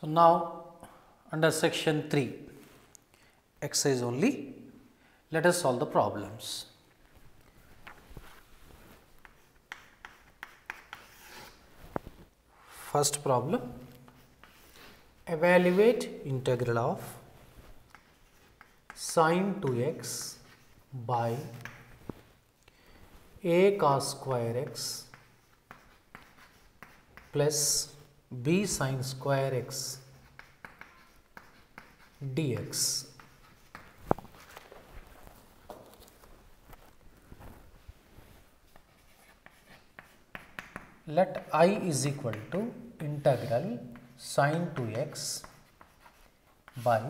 So, now under section 3 exercise only let us solve the problems. First problem evaluate integral of sine 2x by a cos square x plus b sine square x dx. Let i is equal to integral sine 2x by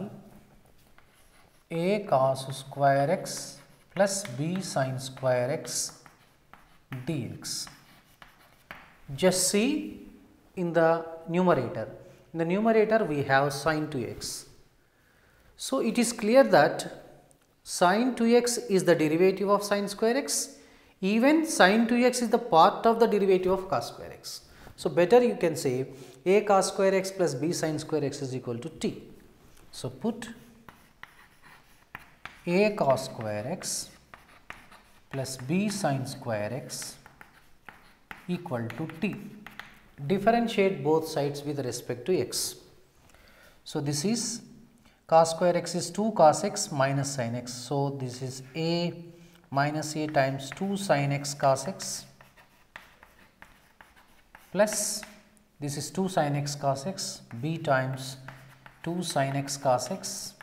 a cos square x plus b sine square x dx. Just see in the numerator. In the numerator we have sine 2x. So, it is clear that sine 2x is the derivative of sine square x even sine 2x is the part of the derivative of cos square x. So, better you can say a cos square x plus b sine square x is equal to t. So, put a cos square x plus b sine square x equal to t. Differentiate both sides with respect to x. So, this is cos square x is 2 cos x minus sin x. So, this is a minus a times 2 sin x cos x plus this is 2 sin x cos x b times 2 sin x cos x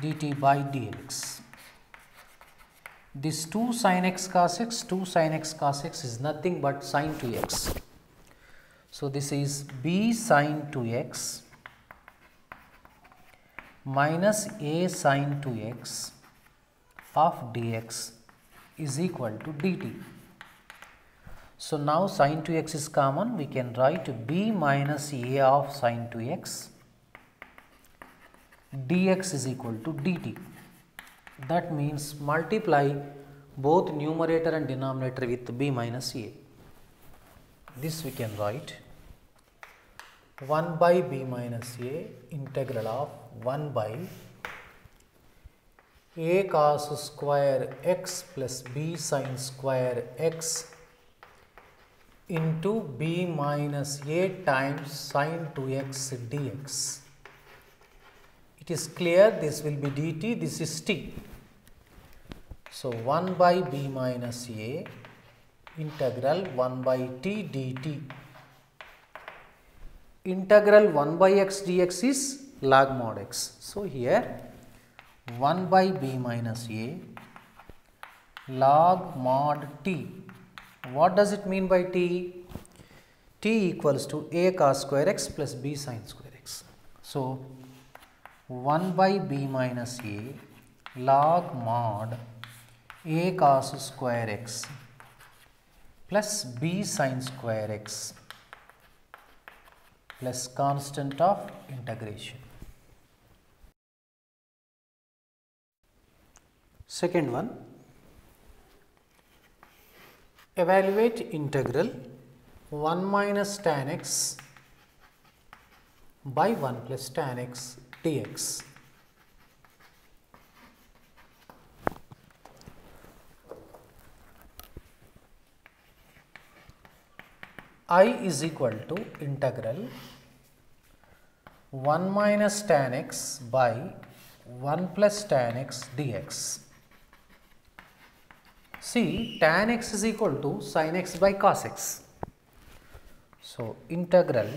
dt by dx. This 2 sin x cos x, 2 sin x cos x is nothing but sin 2x. So, this is b sin 2x minus a sin 2x of dx is equal to dt. So, now sin 2x is common we can write b minus a of sin 2x dx is equal to dt. That means multiply both numerator and denominator with b minus a. This we can write 1 by b minus a integral of 1 by a cos square x plus b sin square x into b minus a times sin 2x dx. It is clear this will be dt, this is t. So, 1 by b minus a integral 1 by t dt. Integral 1 by x dx is log mod x. So, here 1 by b minus a log mod t. What does it mean by t? t equals to a cos square x plus b sin square x. So, 1 by b minus a log mod a cos square x plus b sin square x plus constant of integration. Second one, evaluate integral 1 minus tan x by 1 plus tan x dx. I is equal to integral 1 minus tan x by 1 plus tan x dx. See tan x is equal to sin x by cos x. So, integral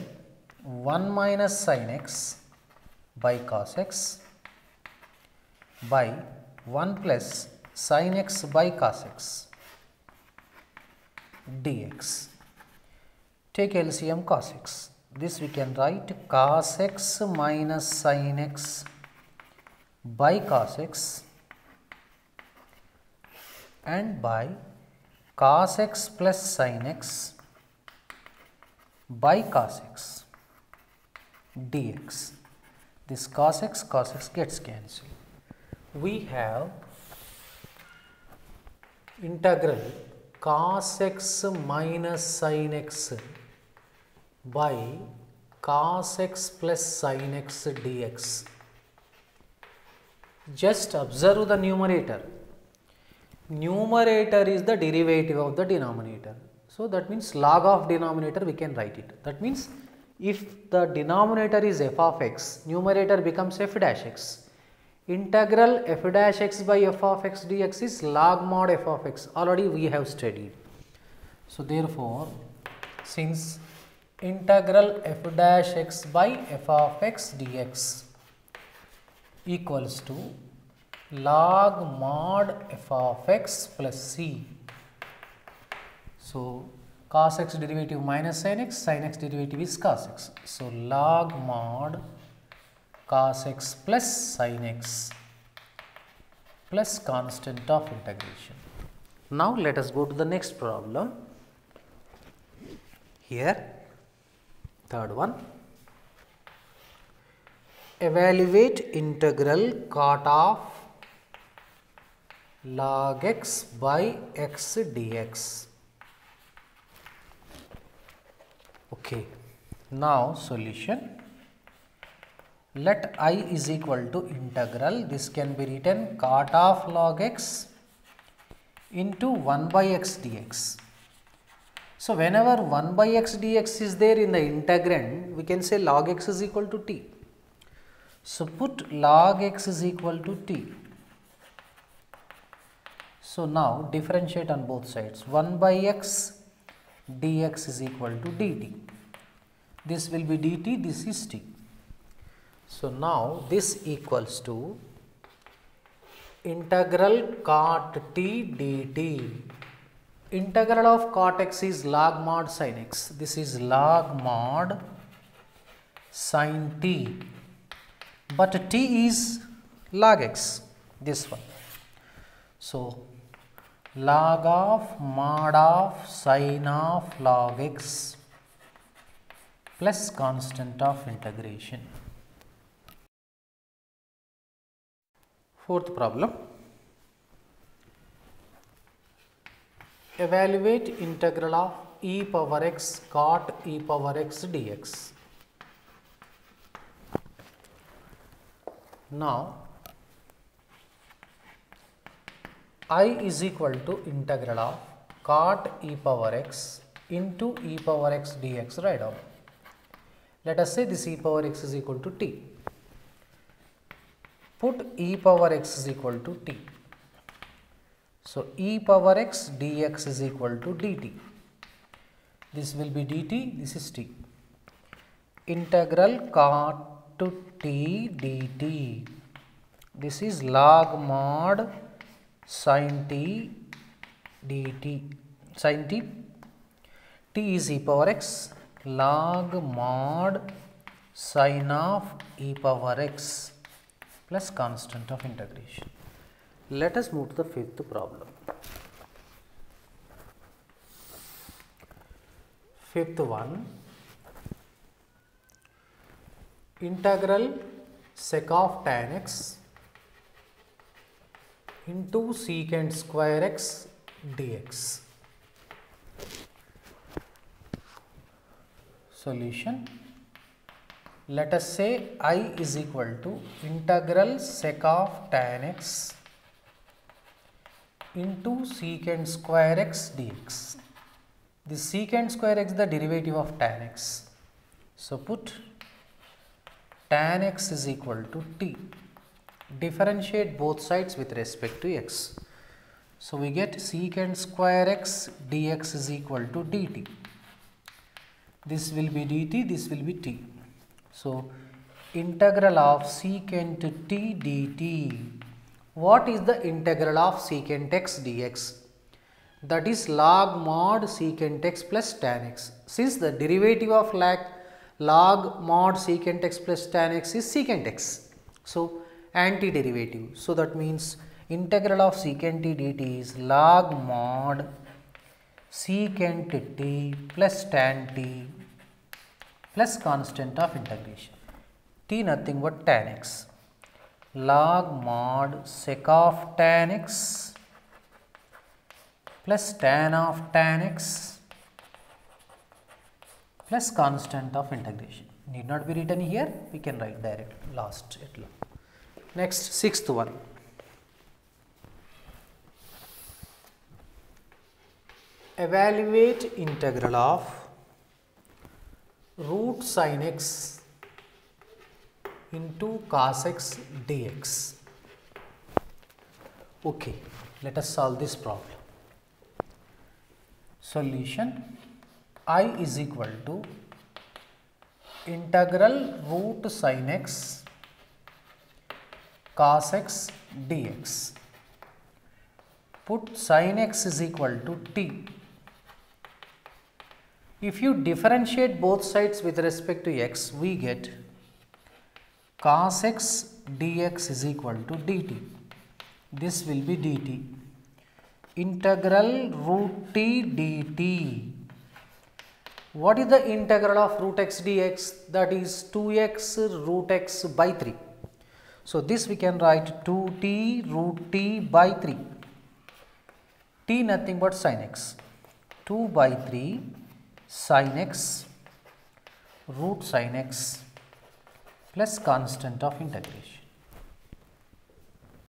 1 minus sin x by cos x by 1 plus sin x by cos x dx. Take LCM cos x. This we can write cos x minus sin x by cos x and by cos x plus sin x by cos x dx. This cos x cos x gets cancelled. We have integral cos x minus sin x by cos x plus sin x dx. Just observe the numerator. Numerator is the derivative of the denominator. So, that means log of denominator we can write it. That means if the denominator is f of x, numerator becomes f dash x. Integral f dash x by f of x dx is log mod f of x. Already we have studied. So, therefore, since integral f dash x by f of x dx equals to log mod f of x plus c. So, cos x derivative minus sin x, sin x derivative is cos x. So, log mod cos x plus sin x plus constant of integration. Now, let us go to the next problem. Here, third one evaluate integral cot of log x by x dx. Okay. Now, solution. Let i is equal to integral. This can be written cot of log x into 1 by x dx. So, whenever 1 by x dx is there in the integrand, we can say log x is equal to t. So, put log x is equal to t. So, now differentiate on both sides 1 by x dx is equal to dt. This will be dt, this is t. So, now this equals to integral cot t dt. Integral of cot x is log mod sin x. This is log mod sin t but t is log x this one. So, log of mod of sin of log x plus constant of integration. Fourth problem. Evaluate integral of e power x cot e power x dx. Now, i is equal to integral of cot e power x into e power x dx write down. Let us say this e power x is equal to t. Put e power x is equal to t. So, e power x dx is equal to dt. This will be dt, this is t. Integral cot to t dt. This is log mod sin t dt. Sin t, t is e power x log mod sin of e power x plus constant of integration. Let us move to the fifth problem. Fifth one integral sec of tan x into secant square x dx. Solution let us say i is equal to integral sec of tan x into secant square x dx. The secant square x is the derivative of tan x. So, put tan x is equal to t. Differentiate both sides with respect to x. So, we get secant square x dx is equal to dt. This will be dt, this will be t. So, integral of secant t dt. What is the integral of secant x dx? That is log mod secant x plus tan x. Since the derivative of log, log mod secant x plus tan x is secant x. So, antiderivative. So, that means integral of secant t dt is log mod secant t plus tan t plus constant of integration t nothing but tan x log mod sec of tan x plus tan of tan x plus constant of integration. need not be written here. We can write direct last next sixth one. Evaluate integral of root sin x into cos x dx okay let us solve this problem solution i is equal to integral root sin x cos x dx. Put sin x is equal to t. If you differentiate both sides with respect to x, we get cos x dx is equal to dt. This will be dt. Integral root t dt what is the integral of root x dx? That is 2x root x by 3. So, this we can write 2t root t by 3. t nothing but sin x. 2 by 3 sin x root sin x plus constant of integration.